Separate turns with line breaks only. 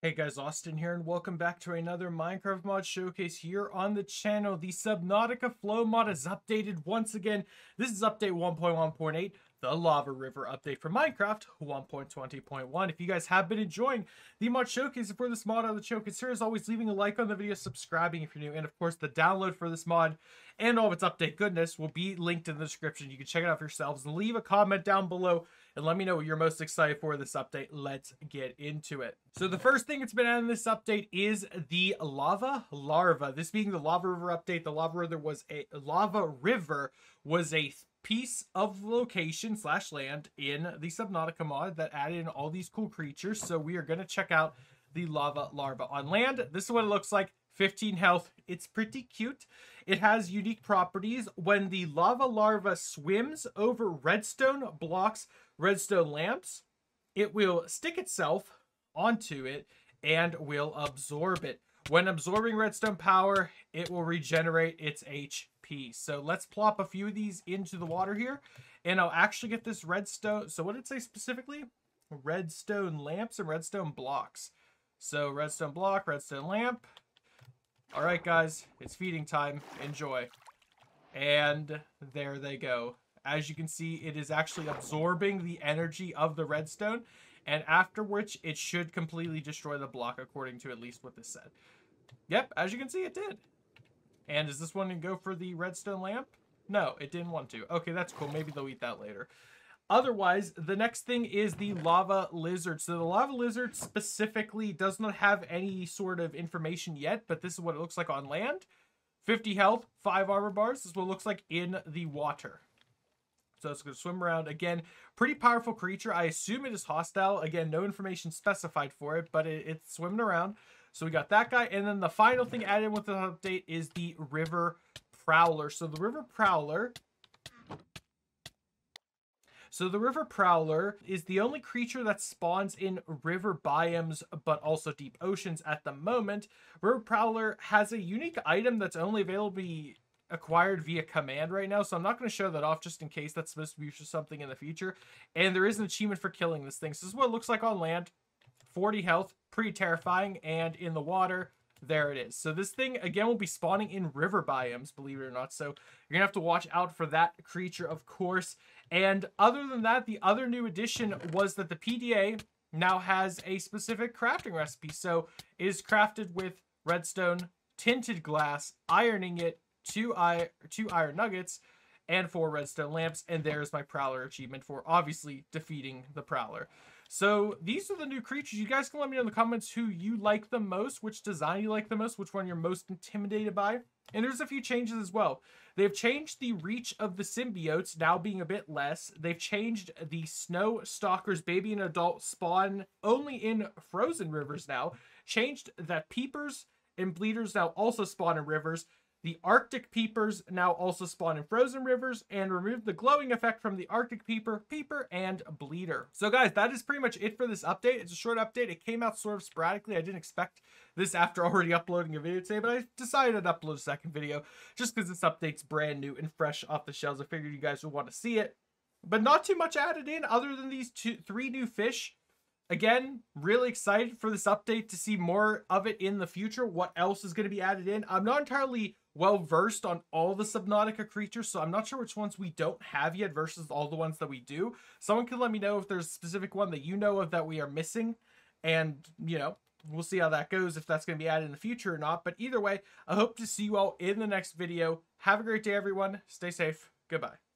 Hey guys, Austin here, and welcome back to another Minecraft mod showcase here on the channel. The Subnautica Flow mod is updated once again. This is update 1.1.8, the Lava River update for Minecraft 1.20.1. If you guys have been enjoying the mod showcase for this mod on the show, consider as always leaving a like on the video, subscribing if you're new, and of course the download for this mod and all of its update goodness will be linked in the description. You can check it out for yourselves leave a comment down below and let me know what you're most excited for this update. Let's get into it. So the first thing that's been added in this update is the lava larva. This being the lava river update, the lava river was a lava river was a piece of location slash land in the Subnautica mod that added in all these cool creatures. So we are going to check out the lava larva on land. This is what it looks like. 15 health. It's pretty cute. It has unique properties. When the lava larva swims over redstone blocks, redstone lamps, it will stick itself onto it and will absorb it. When absorbing redstone power, it will regenerate its So let's plop a few of these into the water here. And I'll actually get this redstone. So what did it say specifically? Redstone lamps and redstone blocks. So redstone block, redstone lamp. All right, guys, it's feeding time. Enjoy. And there they go. As you can see, it is actually absorbing the energy of the redstone, and after which it should completely destroy the block, according to at least what this said. Yep, as you can see, it did. And is this one going to go for the redstone lamp? No, it didn't want to. Okay, that's cool. Maybe they'll eat that later. Otherwise, the next thing is the lava lizard. So the lava lizard specifically does not have any sort of information yet, but this is what it looks like on land. 50 health, 5 armor bars. This is what it looks like in the water. So it's going to swim around. Again, pretty powerful creature. I assume it is hostile. Again, no information specified for it, but it, it's swimming around. So we got that guy. And then the final thing added with the update is the River Prowler. So the River Prowler so the River Prowler is the only creature that spawns in river biomes, but also deep oceans at the moment. River Prowler has a unique item that's only available acquired via command right now, so I'm not going to show that off just in case that's supposed to be something in the future. And there is an achievement for killing this thing. So this is what it looks like on land. 40 health, pretty terrifying, and in the water, there it is. So this thing, again, will be spawning in river biomes, believe it or not. So you're going to have to watch out for that creature, of course. And other than that, the other new addition was that the PDA now has a specific crafting recipe. So it is crafted with redstone, tinted glass, iron ingot, two, two iron nuggets, and four redstone lamps. And there's my Prowler achievement for obviously defeating the Prowler. So these are the new creatures. You guys can let me know in the comments who you like the most, which design you like the most, which one you're most intimidated by. And there's a few changes as well. They've changed the reach of the symbiotes, now being a bit less. They've changed the snow stalkers, baby and adult spawn only in frozen rivers now. Changed that peepers and bleeders now also spawn in rivers. The Arctic peepers now also spawn in frozen rivers and remove the glowing effect from the Arctic peeper, peeper, and bleeder. So guys, that is pretty much it for this update. It's a short update. It came out sort of sporadically. I didn't expect this after already uploading a video today, but I decided to upload a second video just because this update's brand new and fresh off the shelves. I figured you guys would want to see it. But not too much added in other than these two, three new fish Again, really excited for this update to see more of it in the future. What else is going to be added in? I'm not entirely well versed on all the Subnautica creatures, so I'm not sure which ones we don't have yet versus all the ones that we do. Someone can let me know if there's a specific one that you know of that we are missing. And, you know, we'll see how that goes, if that's going to be added in the future or not. But either way, I hope to see you all in the next video. Have a great day, everyone. Stay safe. Goodbye.